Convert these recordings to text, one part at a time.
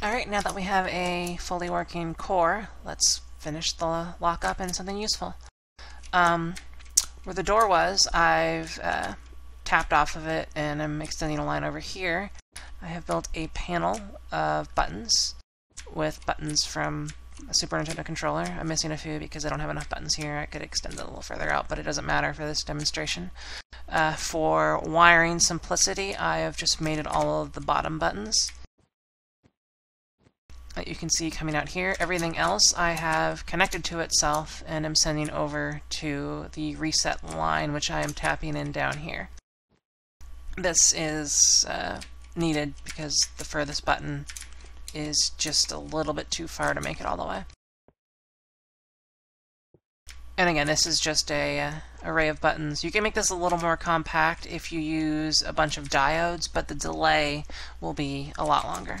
Alright, now that we have a fully working core, let's finish the lockup in something useful. Um, where the door was, I've uh, tapped off of it and I'm extending a line over here. I have built a panel of buttons with buttons from a Super Nintendo controller. I'm missing a few because I don't have enough buttons here. I could extend it a little further out, but it doesn't matter for this demonstration. Uh, for wiring simplicity, I have just made it all of the bottom buttons that you can see coming out here. Everything else I have connected to itself and I'm sending over to the reset line, which I am tapping in down here. This is uh, needed because the furthest button is just a little bit too far to make it all the way. And again, this is just a uh, array of buttons. You can make this a little more compact if you use a bunch of diodes, but the delay will be a lot longer.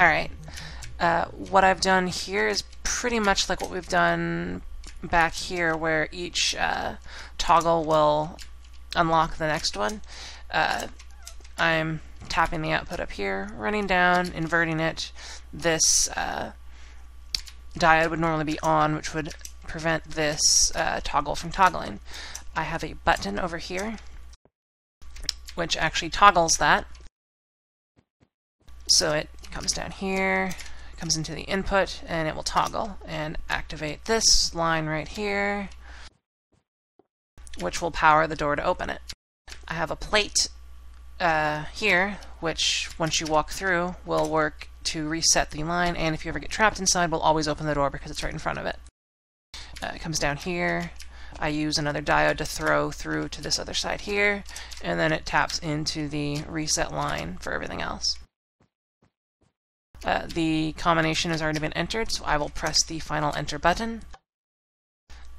Alright, uh, what I've done here is pretty much like what we've done back here where each uh, toggle will unlock the next one. Uh, I'm tapping the output up here, running down, inverting it. This uh, diode would normally be on, which would prevent this uh, toggle from toggling. I have a button over here, which actually toggles that. So it comes down here, comes into the input, and it will toggle and activate this line right here, which will power the door to open it. I have a plate uh, here, which once you walk through will work to reset the line, and if you ever get trapped inside, will always open the door because it's right in front of it. Uh, it comes down here. I use another diode to throw through to this other side here, and then it taps into the reset line for everything else. Uh, the combination has already been entered, so I will press the final enter button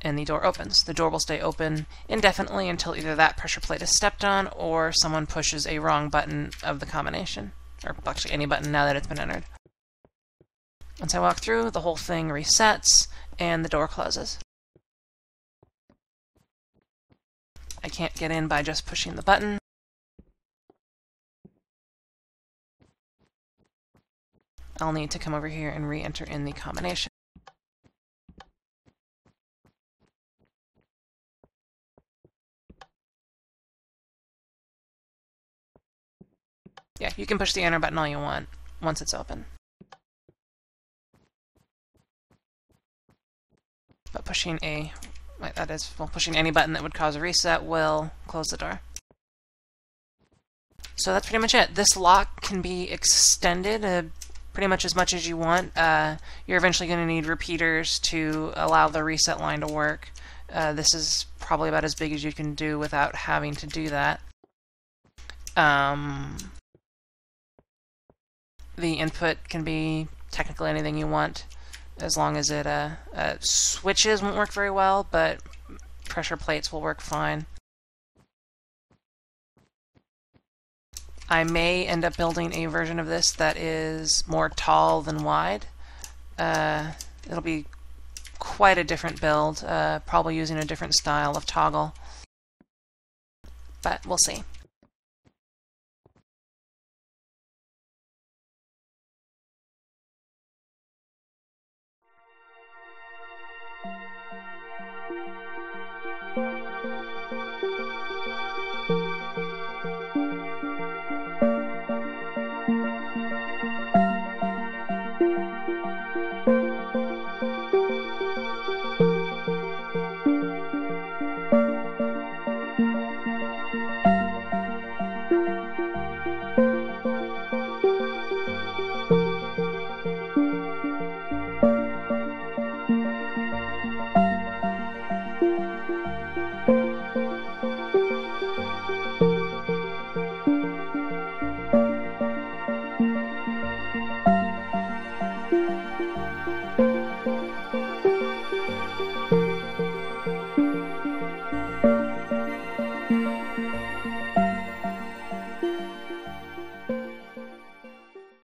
and the door opens. The door will stay open indefinitely until either that pressure plate is stepped on or someone pushes a wrong button of the combination. or actually any button now that it's been entered. Once I walk through, the whole thing resets and the door closes. I can't get in by just pushing the button. I'll need to come over here and re-enter in the combination. Yeah, you can push the enter button all you want once it's open. But pushing a, wait, that is, well, pushing any button that would cause a reset will close the door. So that's pretty much it. This lock can be extended pretty much as much as you want. Uh, you're eventually going to need repeaters to allow the reset line to work. Uh, this is probably about as big as you can do without having to do that. Um, the input can be technically anything you want as long as it uh, uh, switches won't work very well but pressure plates will work fine I may end up building a version of this that is more tall than wide. Uh, it'll be quite a different build uh, probably using a different style of toggle. But we'll see